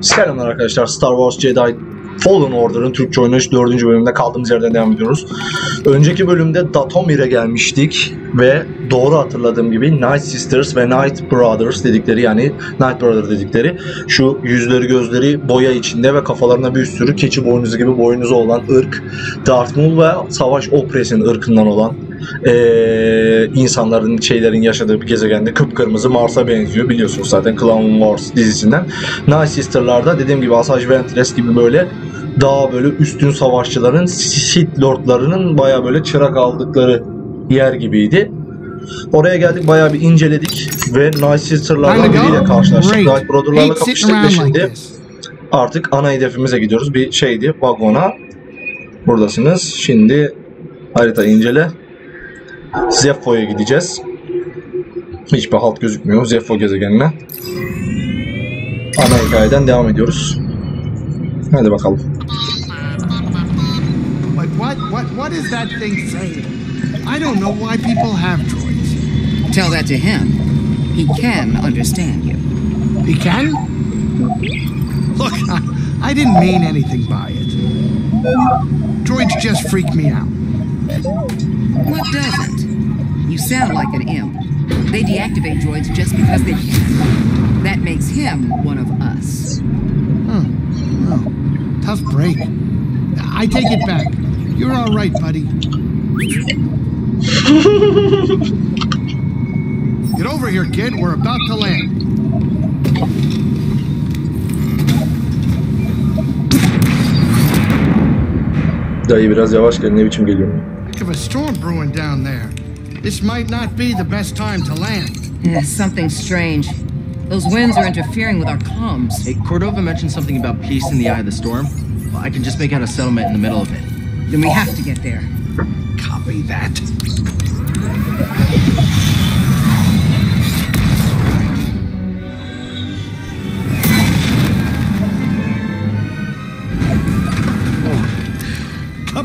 Selamlar arkadaşlar. Star Wars Jedi Fallen Order'ın Türkçe oynanış 4. bölümünde kaldığımız yerden devam ediyoruz. Önceki bölümde Datomir'e gelmiştik ve doğru hatırladığım gibi Night Sisters ve Night Brothers dedikleri yani Night Brother dedikleri şu yüzleri gözleri boya içinde ve kafalarına bir sürü keçi boynuzu gibi boynuzu olan ırk Darth Maul ve Savaş Opres'in ırkından olan eee, insanların şeylerin yaşadığı bir gezegende kıpkırmızı Mars'a benziyor biliyorsunuz zaten Clone Wars dizisinden. Night Sister'larda dediğim gibi Asajj Ventress gibi böyle daha böyle üstün savaşçıların Sith Lordlarının baya böyle çırak aldıkları yer gibiydi. Oraya geldik bayağı bir inceledik ve Night Sister'lardan biriyle karşılaştık. Night Brother'larla kapıştık ve şimdi artık ana hedefimize gidiyoruz. Bir şeydi vagona. Buradasınız. Şimdi harita incele. Zepho'ya gideceğiz. Hiçbir halt gözükmüyor Zepho gezegenine. Ana hikayeden devam ediyoruz. Hadi bakalım. But what, what, what is that thing saying? I don't know why people have droids. Tell that to him. He can understand you. He can? Look, I, I didn't mean anything by it. Droids just freak me out. What doesn't? You sound like an imp. They deactivate droids just because they can. That makes him one of us. Huh. Oh, tough break. I take it back. You're all right, buddy. Get over here, kid. We're about to land. Dayı biraz yavaş gel ne biçim geliyor. Heck of a storm brewing down there. This might not be the best time to land. Eh, something strange. Those winds are interfering with our comms. Hey, Cordova mentioned something about peace in the eye of the storm. Well, I can just make out a settlement in the middle of it. Then we have to get there. Copy that.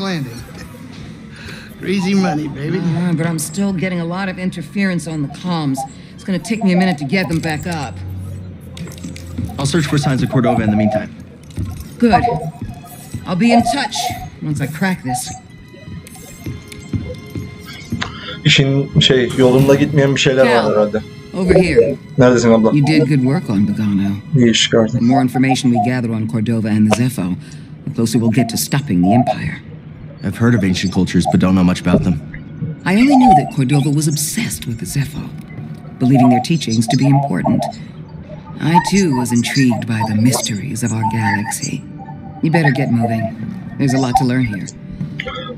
landing. Easy money, baby. Uh, but I'm still getting a lot of interference on the comms. It's gonna take me a minute to get them back up. I'll search for signs of Cordova in the meantime. Good. I'll be in touch once I crack this. İşin şey yolunda gitmeyen bir şeyler var herhalde. Over here. Neredesin abla? You did good work on Bogano. İyi iş çıkardın. The more information we gather on Cordova and the Zepho, the closer we'll get to stopping the Empire. I've heard of ancient cultures, but don't know much about them. I only knew that Cordova was obsessed with the Zepho, believing their teachings to be important. I too was intrigued by the mysteries of our galaxy. You better get moving. There's a lot to learn here.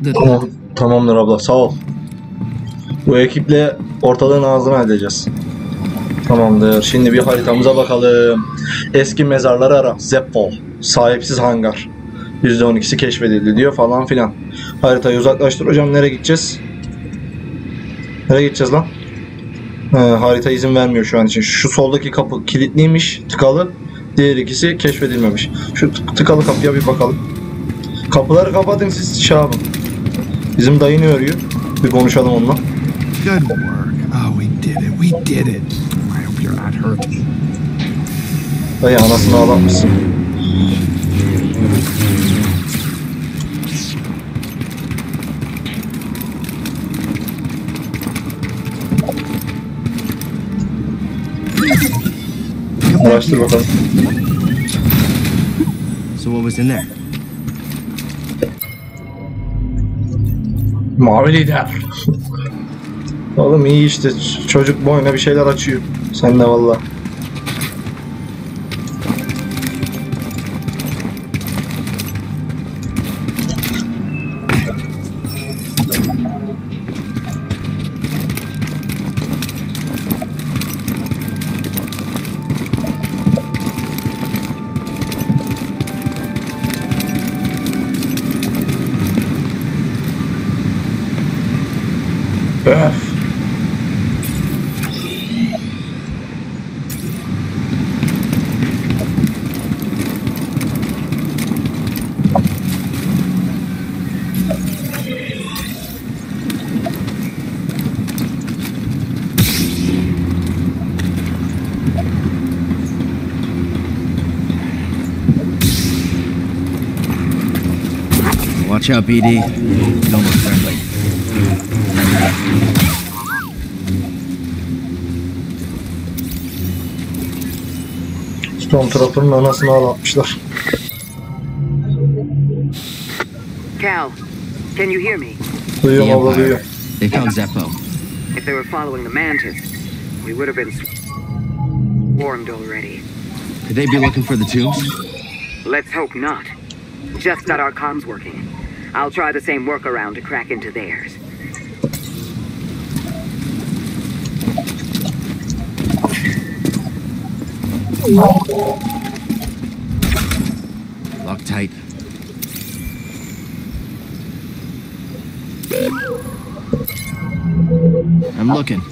Good luck. Tamam, tamamdır abla sağ ol. Bu ekiple ortalığın ağzına edeceğiz. Tamamdır. Şimdi bir haritamıza bakalım. Eski mezarları ara. Zeppo. Sahipsiz hangar. %12'si keşfedildi diyor falan filan. Haritayı uzaklaştır hocam. Nereye gideceğiz? Nereye gideceğiz lan? He, harita izin vermiyor şu an için. Şu soldaki kapı kilitliymiş, tıkalı. Diğer ikisi keşfedilmemiş. Şu tık- tıkalı kapıya bir bakalım. Kapıları kapatın siz şey yapın. Bizim dayı ne örüyor? Bir konuşalım onunla. Good work. Oh, we did it. We did it. I hope you're not hurt. Dayı anasını ağlatmışsın. Araştır bakalım. So what was in there? Mavi lider. Oğlum iyi işte çocuk boyuna bir şeyler açıyor. Sen de valla. Watch out, BD. Don't look friendly. Stormtrooper'ın anasını ağlatmışlar. Cal, can you hear me? Duyuyorum The abla Empire. duyuyor. They found Zeppo. If they were following the Mantis, we would have been s- warmed already. Could they be looking for the tombs? Let's hope not. Just got our comms working. I'll try the same workaround to crack into theirs. Lock tight. I'm looking.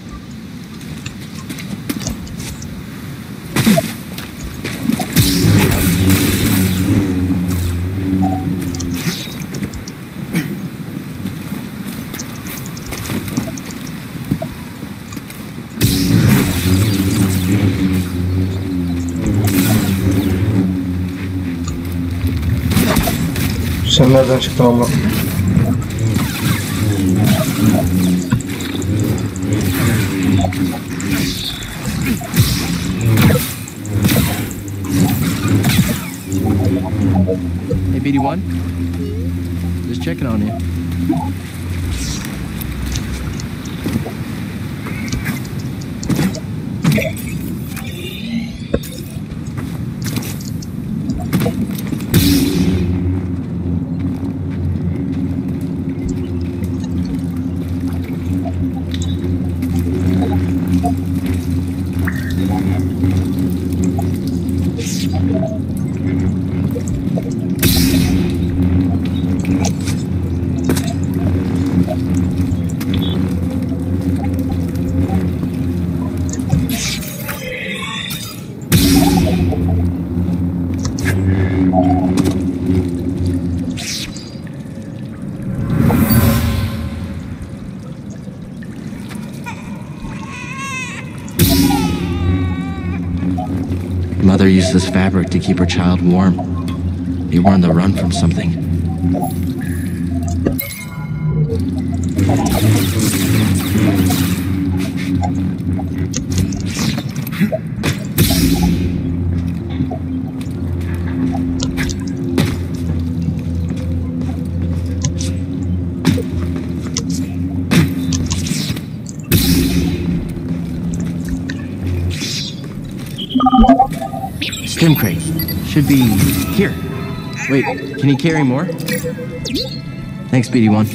Sen nereden çıktın abla? Hey, BD1. Just checking on you. This fabric to keep her child warm. You were on the run from something. Should be here. Wait, can he carry more? Thanks, BD1.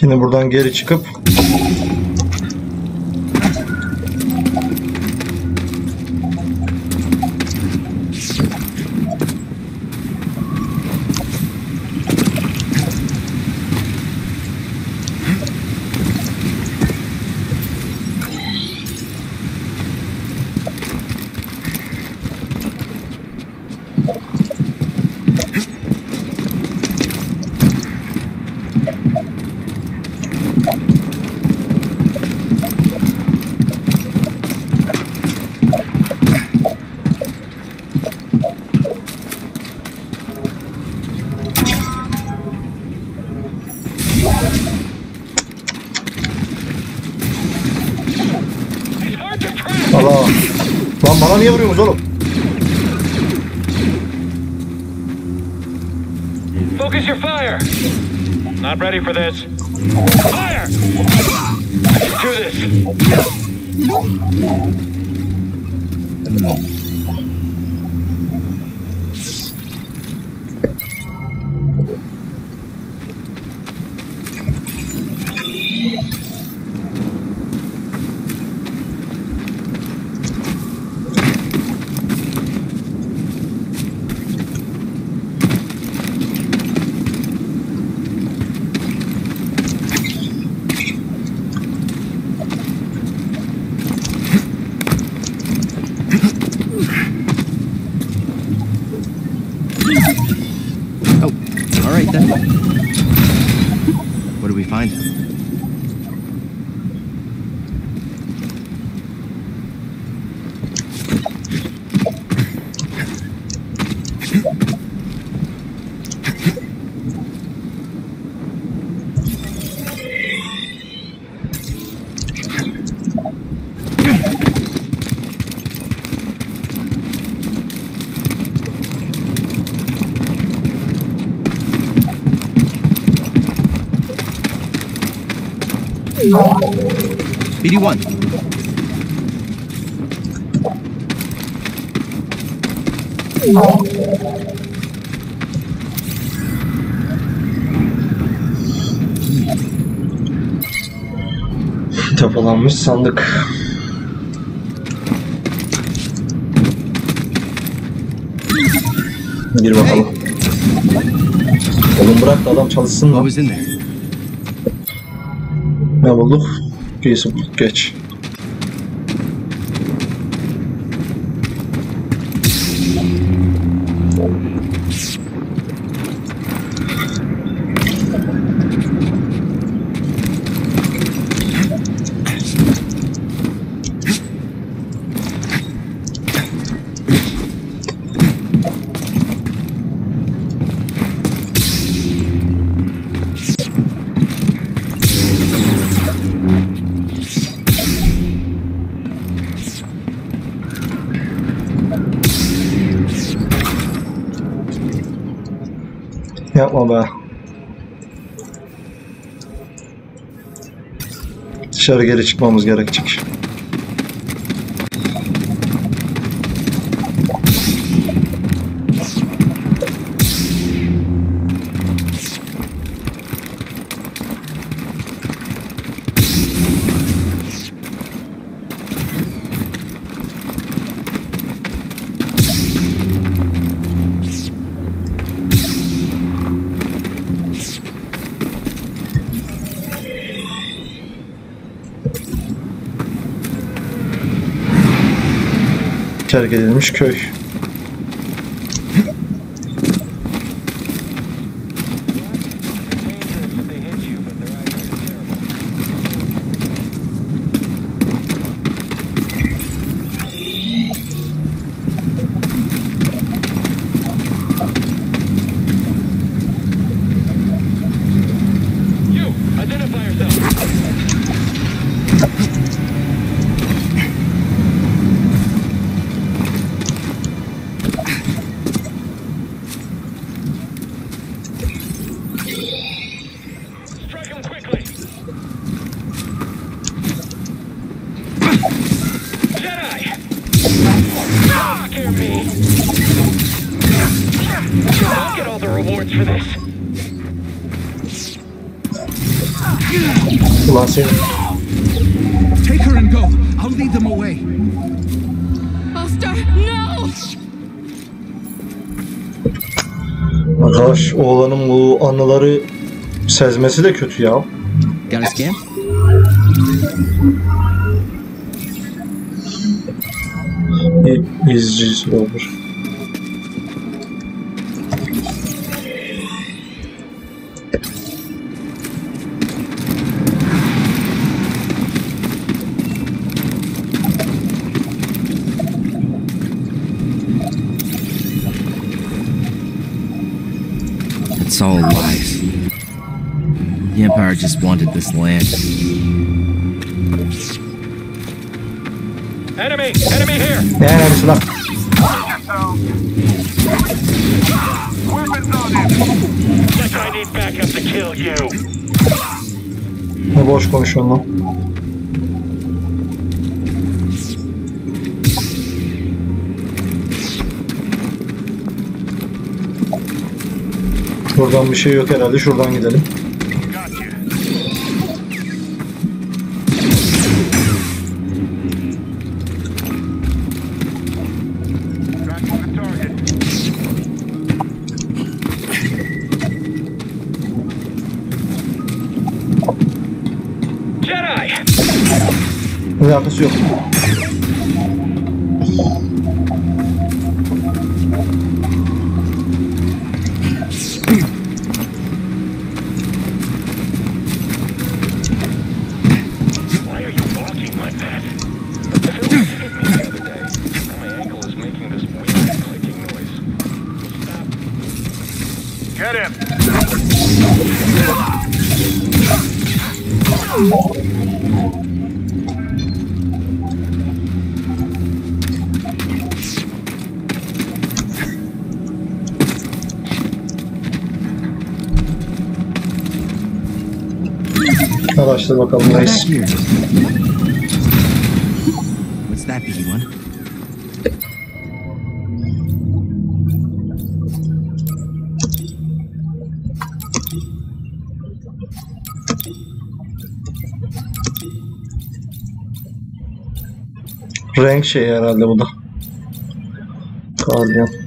Şimdi buradan geri çıkıp ready for this. BD1. Depolanmış sandık. Gir bakalım. Oğlum bırak da adam çalışsın lan. Bulduk? Giysi bulduk geç. Dışarı geri çıkmamız gerekecek. Terk edilmiş köy. Bu anıları sezmesi de kötü ya. Got a scan? İ- İzci olur. Empire just wanted this land. Enemy! Enemy here! Kill you. Ne boş konuşuyorsun lan? Buradan bir şey yok herhalde. Şuradan gidelim. Yok. Araştır bakalım reis. here. What's that, BD1? Renk şeyi herhalde bu da. Guardian.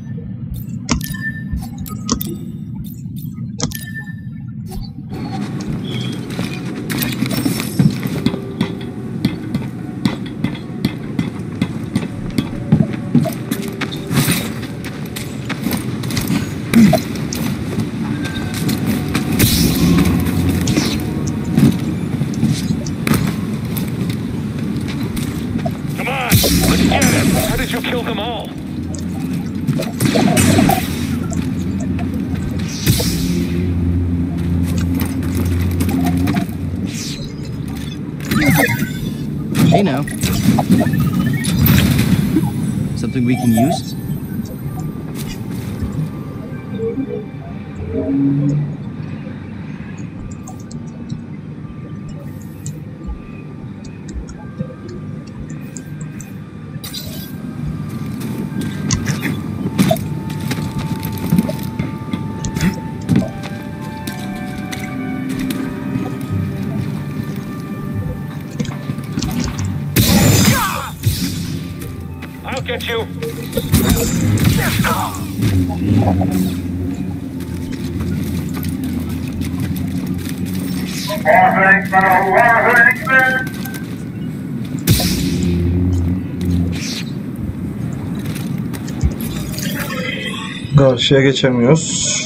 Karşıya geçemiyoruz.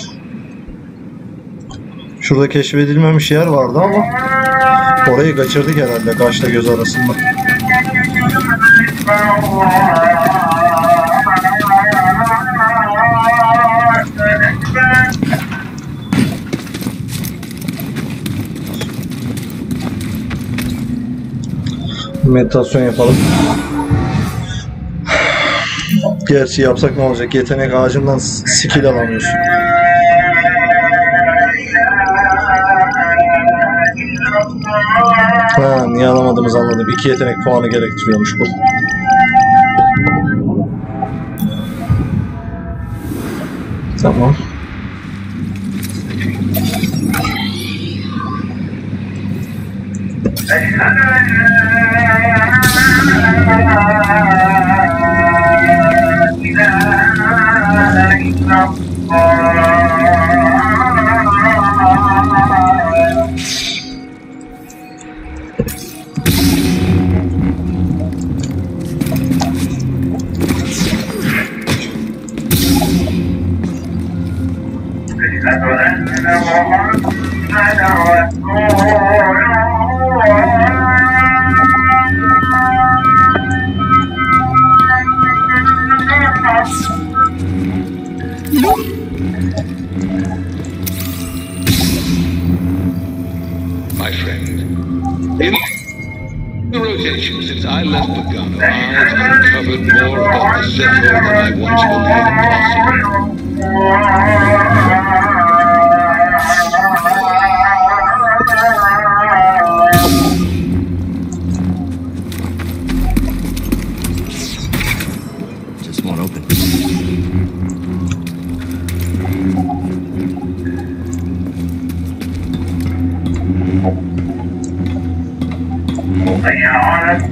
Şurada keşfedilmemiş yer vardı ama orayı kaçırdık herhalde kaşla göz arasında. Meditasyon yapalım. Gerçi yapsak ne olacak? Yetenek ağacından skill alamıyorsun. Ha, niye alamadığımızı anladım. İki yetenek puanı gerektiriyormuş bu. Tamam. My friend. In the rotation since I left Pagano, I've uncovered more about the Zephyr than I once believed possible.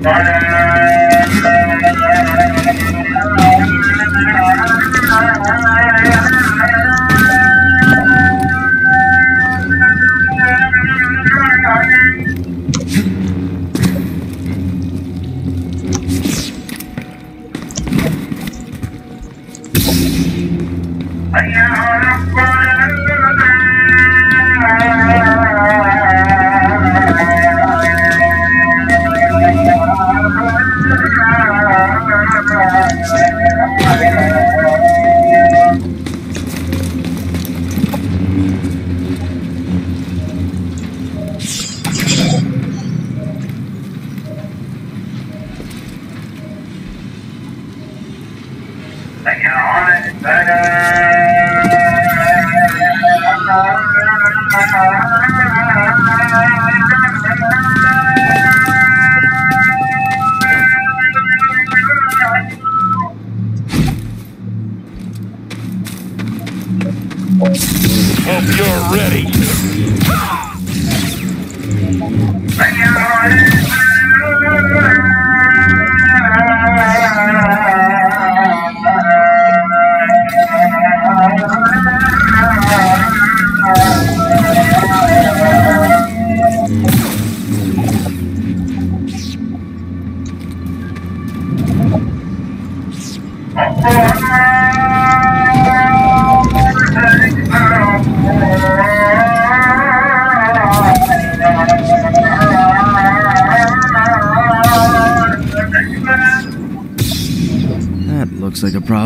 Bye.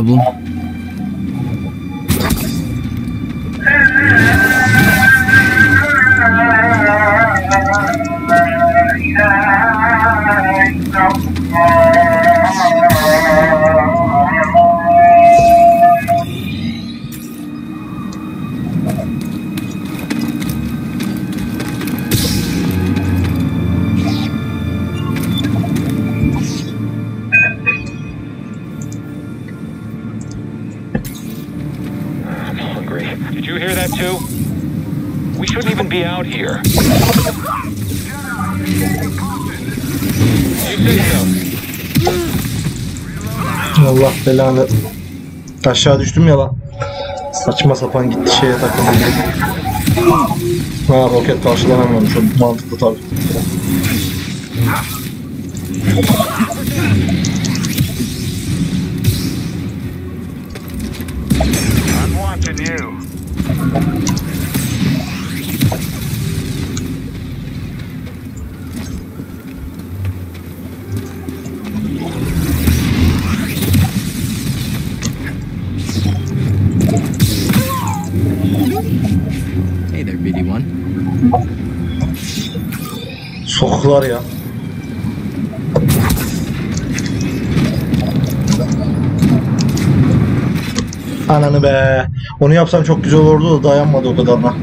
Problem. Belanı. Aşağı düştüm ya lan. Saçma sapan gitti şeye takıldı. Ha roket karşılanamıyormuş. Mantıklı tabii. Sokuklar ya. Ananı be. Onu yapsam çok güzel olurdu da dayanmadı o kadarına.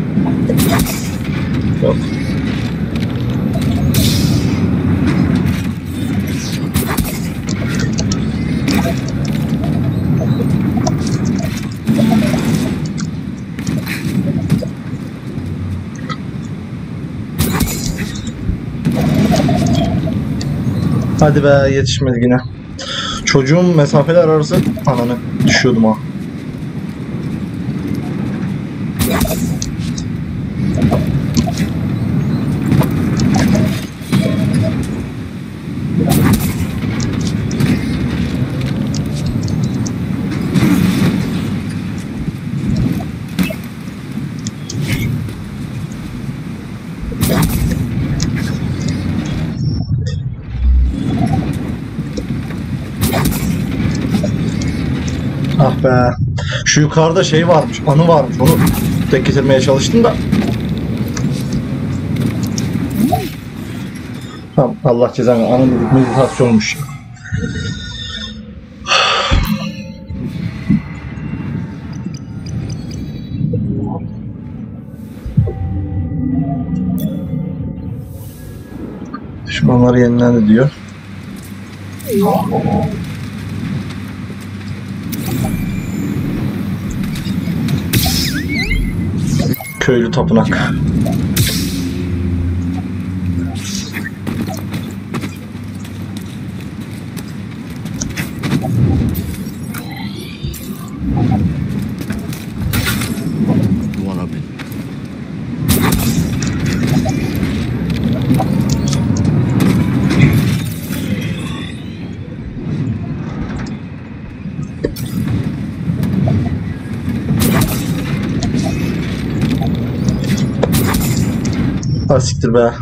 Hadi be yetişmedi yine. Çocuğun mesafeler arası ananı düşüyordum ha. Şu yukarıda şey varmış, anı varmış. Onu tek getirmeye çalıştım da. Tamam, Allah cezanı. Anı dedik meditasyonmuş. Düşmanlar yenilendi diyor. Köylü tapınak. Ha siktir be.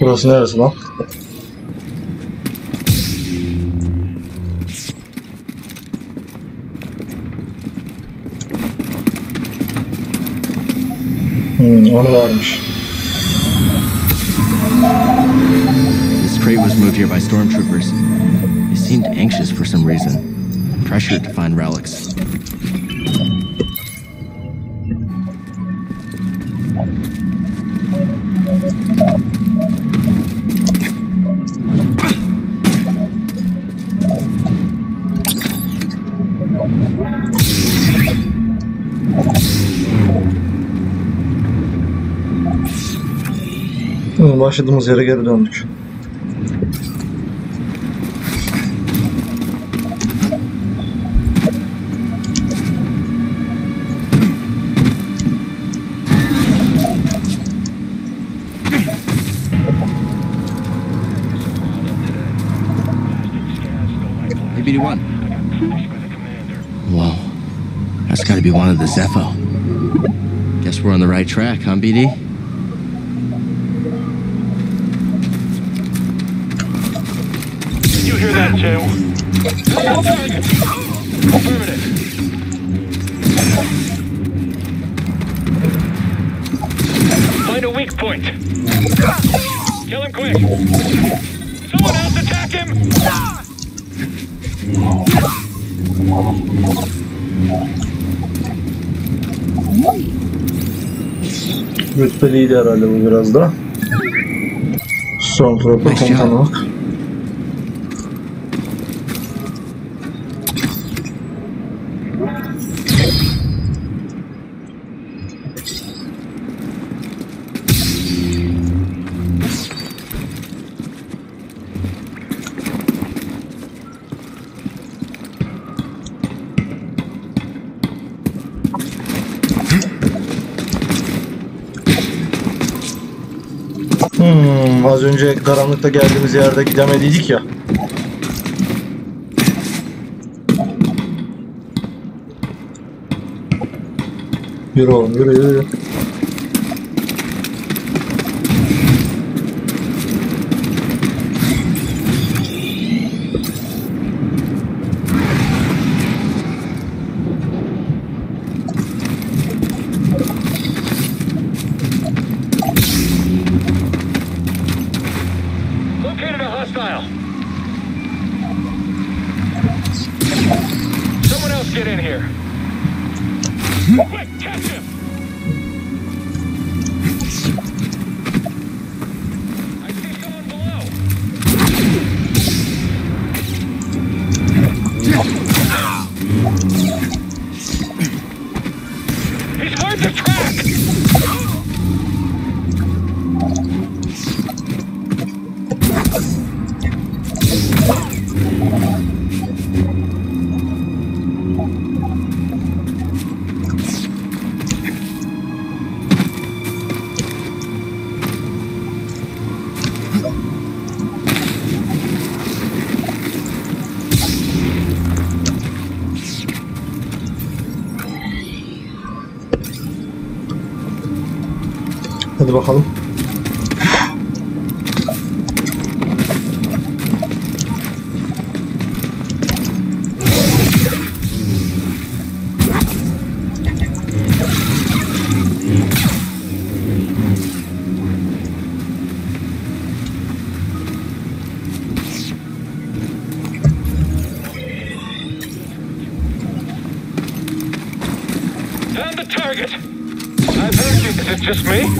Burası neresi lan? Varmış. This crate was moved here by stormtroopers. They seemed anxious for some reason, pressured to find relics. Başladığımız yere geri döndük. BD1. Whoa. That's gotta be one of the Zepho. Guess we're on the right track, huh, BD? Did you hear that too? Affirmative. Find a weak point. Kill him quick. Someone else attack him. Rütbeliydi herhalde bu biraz da. Stormtrooper Nice job. komutanlık. Karanlıkta geldiğimiz yerde gidemediydik ya. Yürü oğlum yürü yürü. Hadi bakalım. The target. You. Is it just me?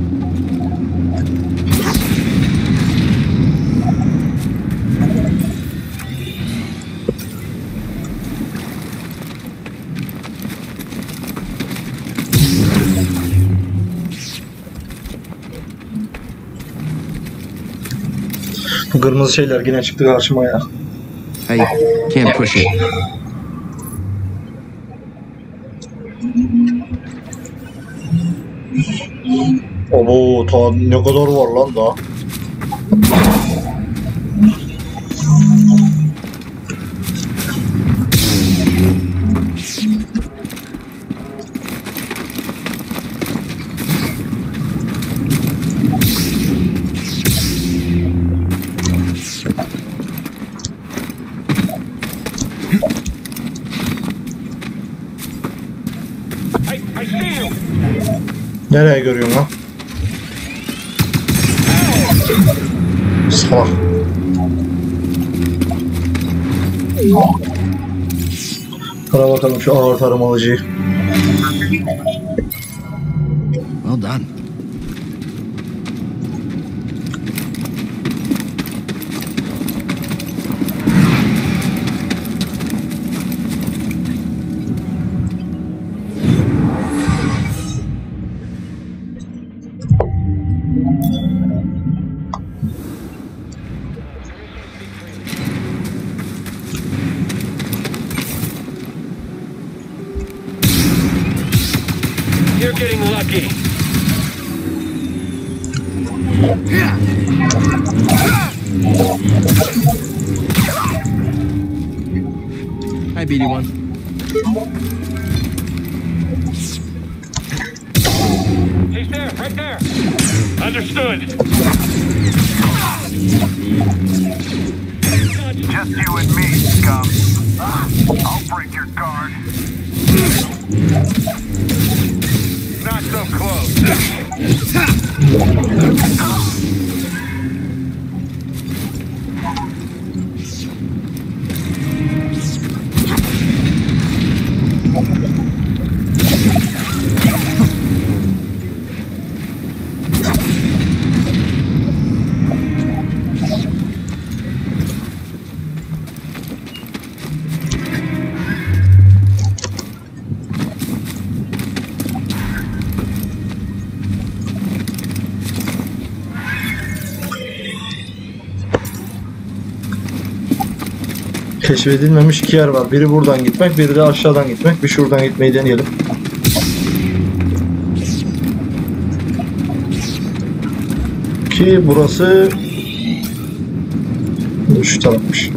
Kırmızı şeyler yine çıktı karşıma ya. I can't push it. Abo ta ne kadar var lan daha. Nereye görüyorsun lan? Salak. Bana bakalım şu ağır taramalıcıyı. Well Keşfedilmemiş iki yer var. Biri buradan gitmek, biri de aşağıdan gitmek. Bir şuradan gitmeyi deneyelim. Ki burası şu tarafmış.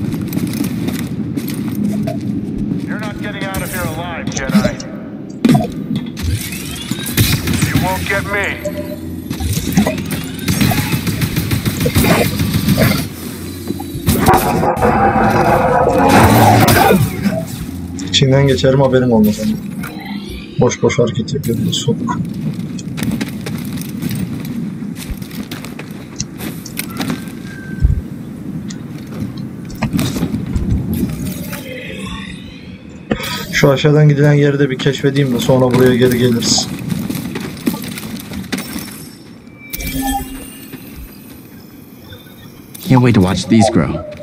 Get me. İçinden geçerim haberim olmaz. Boş boş hareket yapıyor bir soğuk. Şu aşağıdan gidilen yeri de bir keşfedeyim de sonra buraya geri geliriz. Can't wait to watch these grow.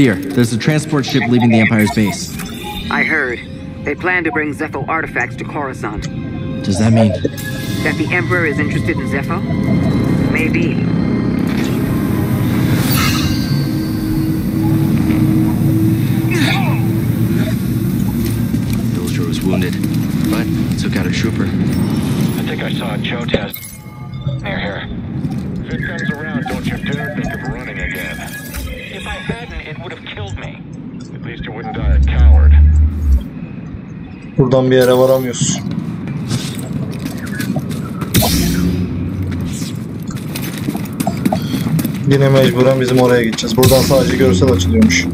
Seer, there's a transport ship leaving the Empire's base. I heard. They plan to bring Zepho artifacts to Coruscant. Does that mean That the Emperor is interested in Zepho? Maybe. Buradan bir yere varamıyoruz. Yine mecburen bizim oraya gideceğiz. Buradan sadece görsel açılıyormuş.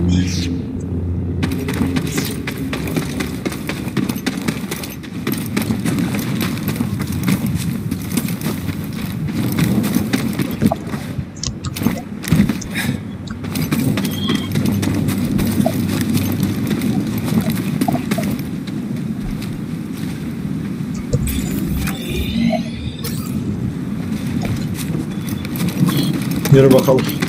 Yürü bakalım.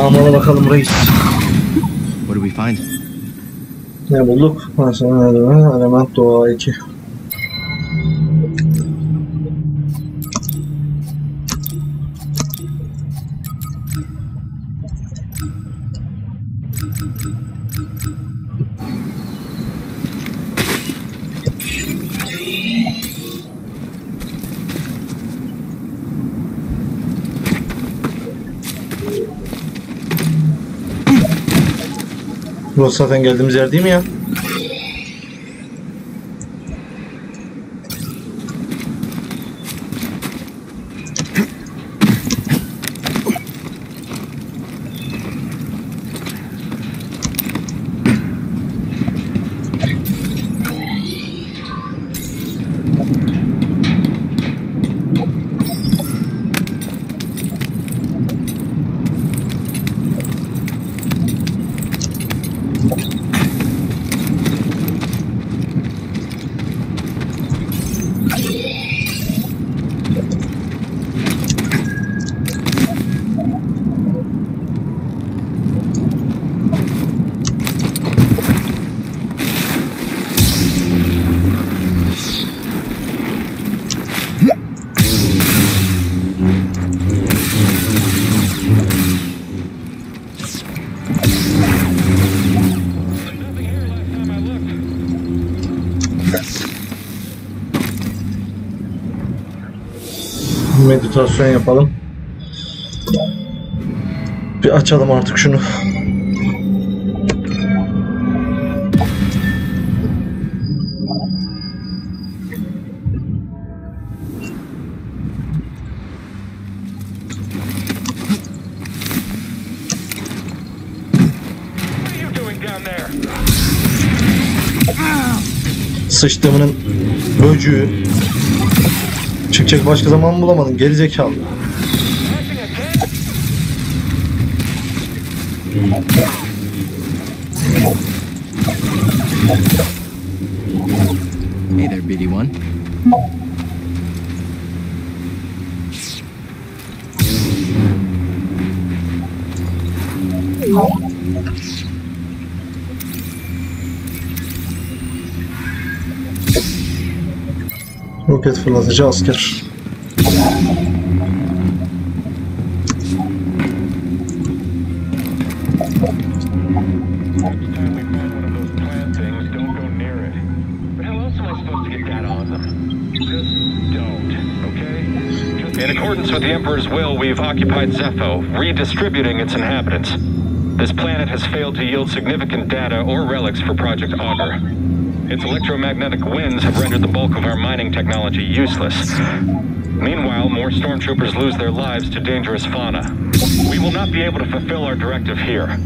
Yağmala bakalım reis. What do we find? Ne bulduk? Mesela element doğa 2. Burası zaten geldiğimiz yer değil mi ya? Meditasyon yapalım. Bir açalım artık şunu. Sıçtığımın böcüğü. Çıkacak başka zaman. Passing a cat? Hey there, BD1. Roket fırlatıcı asker. Next time we find one of don't, okay? Just In accordance with the Emperor's will, we've occupied Zepho, redistributing its inhabitants. This planet has failed to yield significant data or relics for Project Augur. Its electromagnetic winds have rendered the bulk of our mining technology useless. Meanwhile, more stormtroopers lose their lives to dangerous fauna. We will not be able to fulfill our directive here.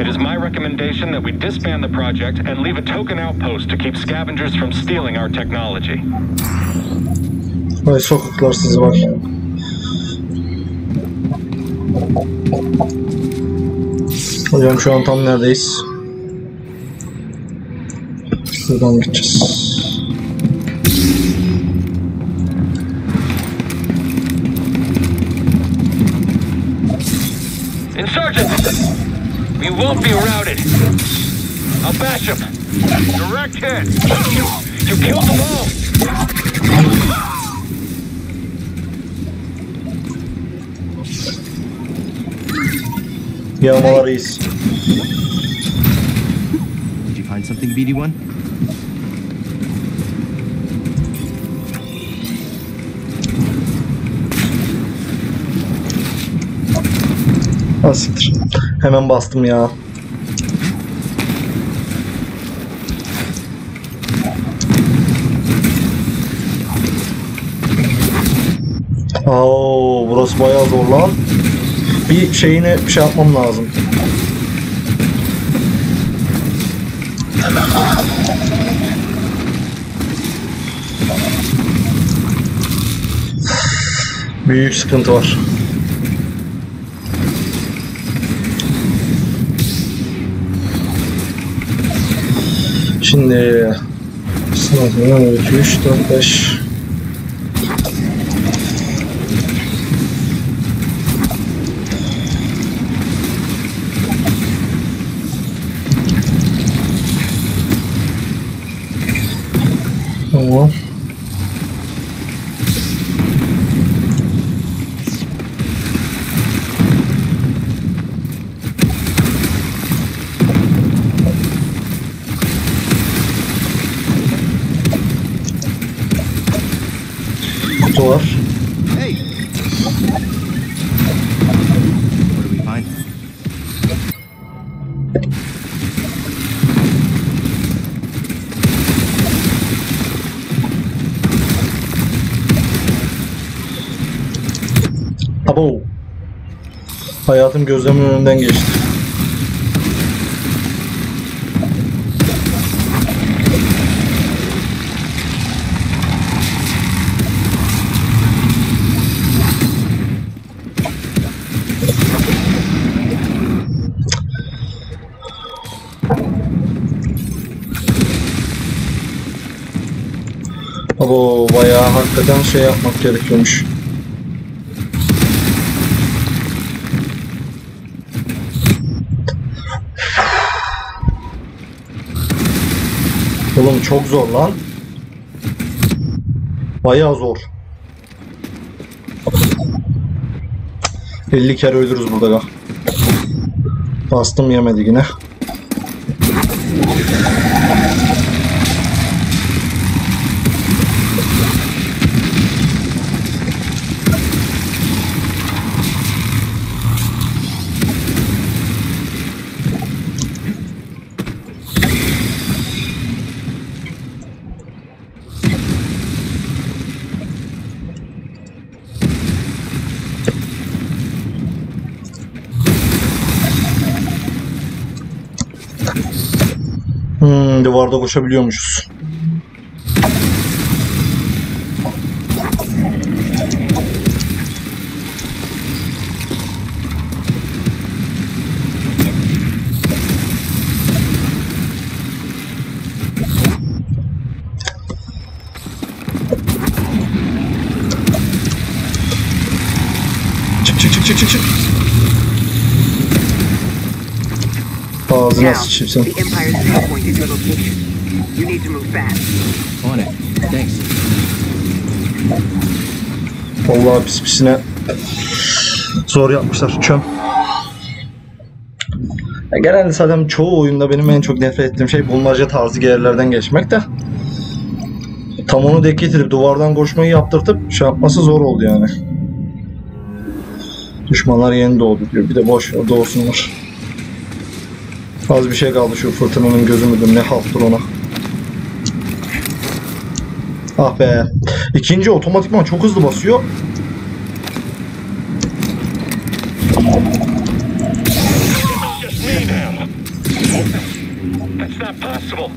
It is my recommendation that we disband the project and leave a token outpost to keep scavengers from stealing our technology. Vay sokaklar sizi var. Hocam şu an tam neredeyiz? Şuradan gideceğiz. Insurgents! We won't be routed. I'll bash them. Direct hit. You, you killed them all. Yağmalar reis. Did you find something, BD1? Asiktir. Hemen bastım ya. Oo, burası bayağı zor lan. Bir şeyine bir şey yapmam lazım. Büyük sıkıntı var. Şimdi sınavdan 2, 3, 4, 5 Tamam. Kutu var. Hey! What do we find? Abo. Hayatım gözlemin önünden geçti. Abo bayağı hakikaten şey yapmak gerekiyormuş. Çok zor lan. Bayağı zor. 50 kere ölürüz burada. Bastım yemedi yine. Duvarda koşabiliyormuşuz. Çık çık çık çık çık çık. Ağzına sıçayım sen. On it. Thanks. Vallahi pis pisine zor yapmışlar. Çöm. Ya genelde zaten çoğu oyunda benim en çok nefret ettiğim şey bulmaca tarzı yerlerden geçmek de. Tam onu denk getirip duvardan koşmayı yaptırtıp şey yapması zor oldu yani. Düşmanlar yeni doğdu diyor. Bir de boş ver doğsunlar. Az bir şey kaldı şu fırtınanın gözü müdür ne halttır ona. Ah be. İkinci otomatikman çok hızlı basıyor. Just me now. That's not possible.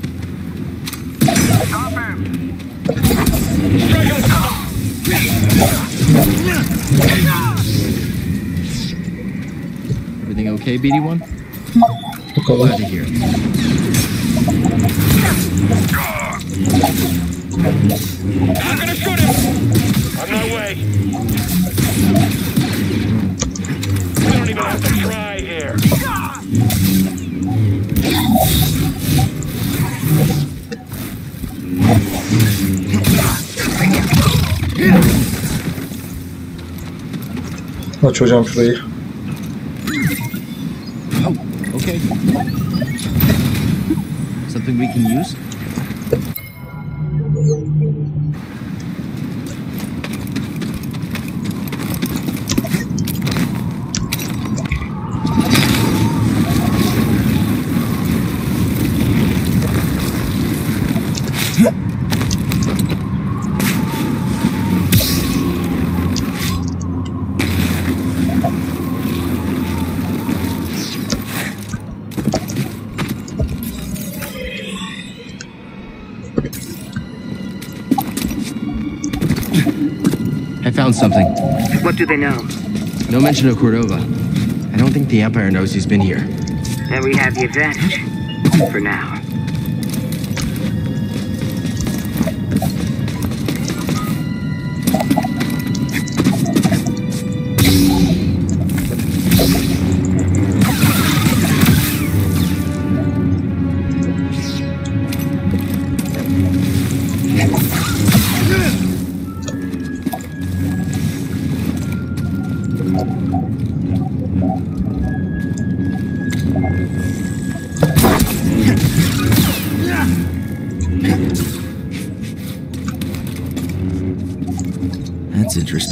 I'm gonna shoot him! On my way. We don't even have to try here. Aç hocam şurayı. Found something. What do they know? No mention of Cordova. I don't think the Empire knows he's been here. Then we have the advantage. For now.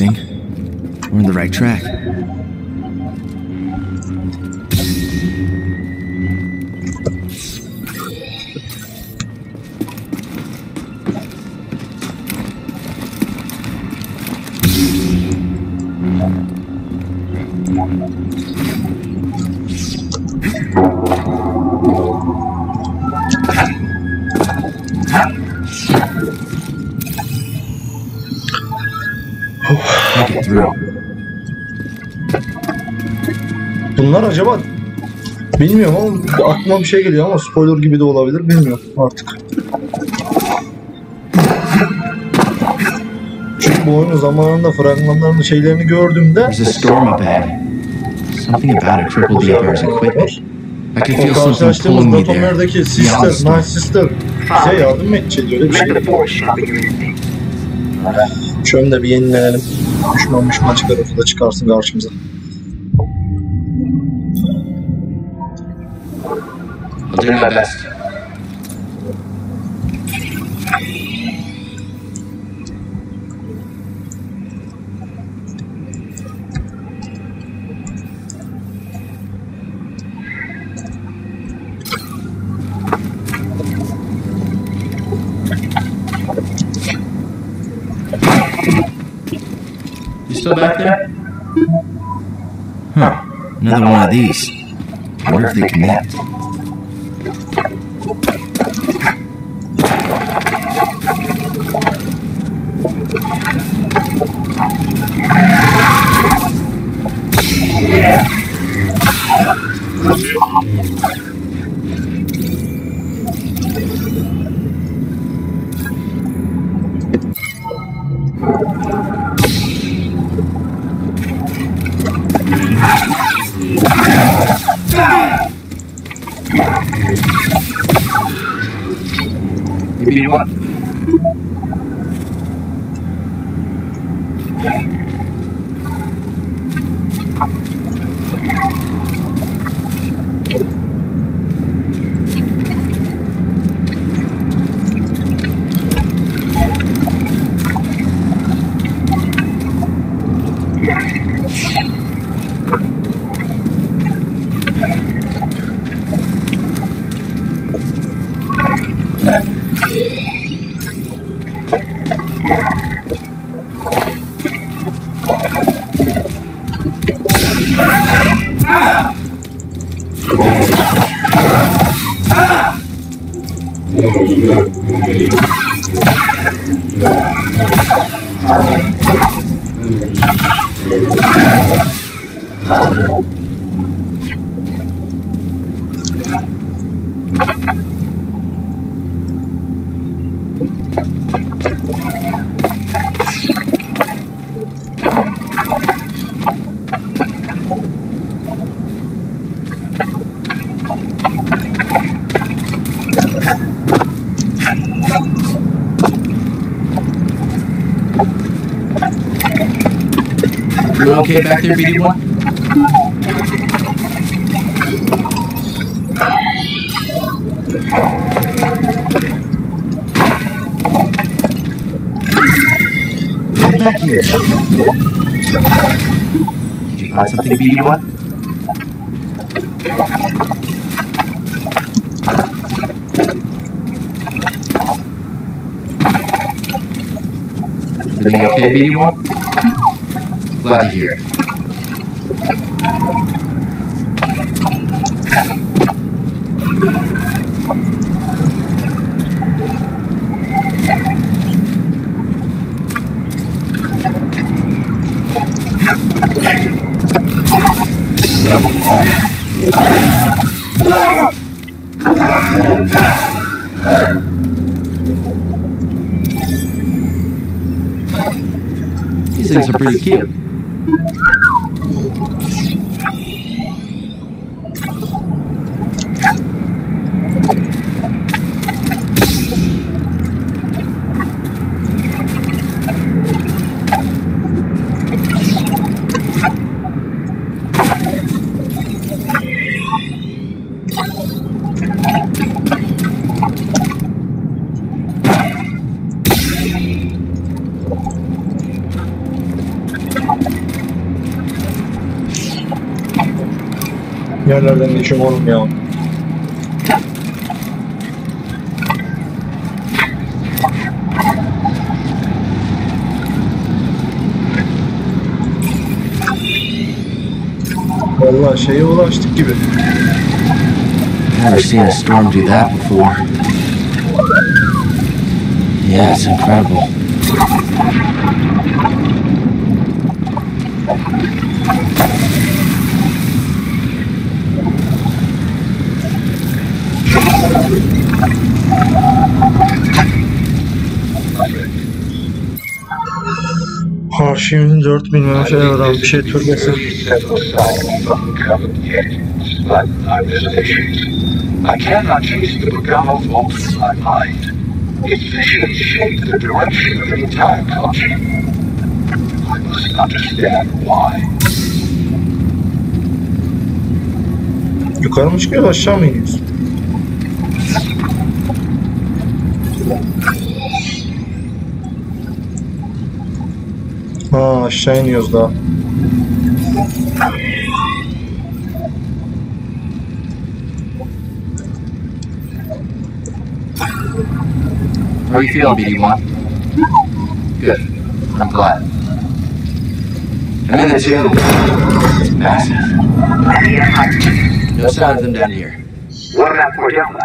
Interesting. We're on the right track. Bunlar acaba bilmiyorum ama aklıma bir şey geliyor ama spoiler gibi de olabilir bilmiyorum artık. Çünkü bu oyunun zamanında fragmanlarını şeylerini gördüğümde There's a storm up ahead. Something about it crippled the Empire's equipment. I can o feel something pulling me there. Beyond sister. Night Sister bize yardım mı edecek öyle bir şey. Şöyle de bir yenilenelim. Düşman düşman çıkar da çıkarsın karşımıza. I'll do my best. You still back there? Huh. Another one of these. I wonder if they connect. Okay back there, BD1? Get back here. Did you find something, BD1? Everything okay, BD1? These things are pretty cute. どうも。Yerlerden ya. Vallahi şeye ulaştık gibi. Never seen a storm do that before. Yeah, it's incredible. Arşivin 4000 metre aradan bir şey türbesi. But I'm suspicious. I cannot chase the Bogano vault from my mind. Its visions shape the direction of the entire culture. I must understand why. Yukarı mı çıkıyoruz aşağı mı iniyoruz? Aşağı iniyoruz daha. How are you feeling, BD1? Good. I'm glad. I'm in the tube. It's massive. No sign of them down here. What about Cordova?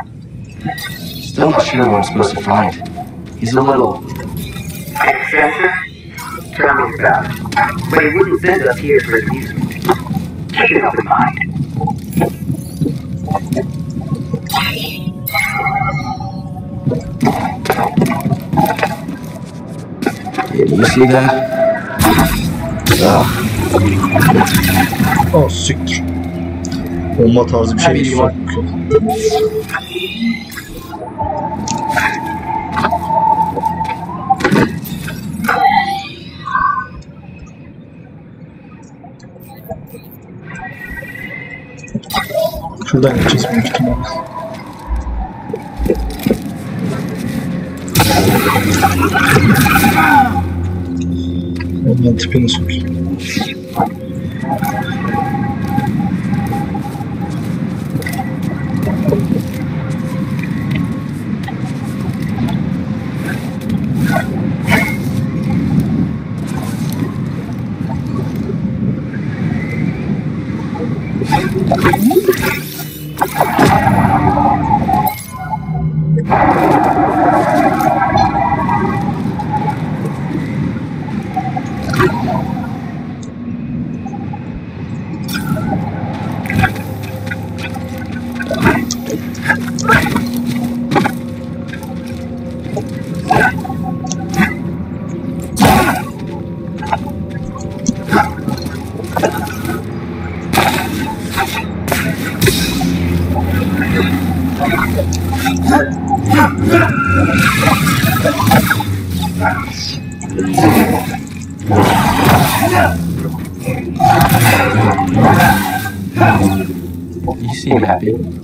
Still not sure what I'm supposed to find. He's a little. Eccentric? Tell me about it. But he wouldn't send us here for amusement. Keep an open mind. Yeah, do you see that? Ugh. Oh siktir. Bomba tarzı bir şey. Tabii, gigantismo de nós. Aumenta pelos subir. Happy.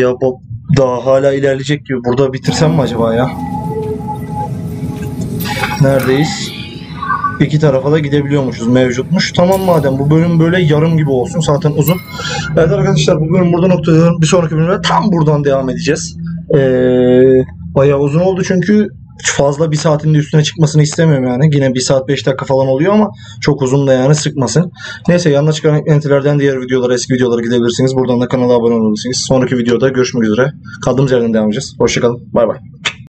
Ya. Bu daha hala ilerleyecek gibi. Burada bitirsem mi acaba ya? Neredeyiz? İki tarafa da gidebiliyormuşuz. Mevcutmuş. Tamam madem bu bölüm böyle yarım gibi olsun. Zaten uzun. Evet arkadaşlar bu bölüm burada noktalıyorum. Bir sonraki bölümde tam buradan devam edeceğiz. Ee, bayağı uzun oldu çünkü fazla bir saatin de üstüne çıkmasını istemiyorum yani. Yine bir saat 5 dakika falan oluyor ama çok uzun da yani sıkmasın. Neyse yanına çıkan eklentilerden diğer videolara, eski videolara gidebilirsiniz. Buradan da kanala abone olabilirsiniz. Sonraki videoda görüşmek üzere. Kaldığımız yerden devam edeceğiz. Hoşçakalın. Bay bay.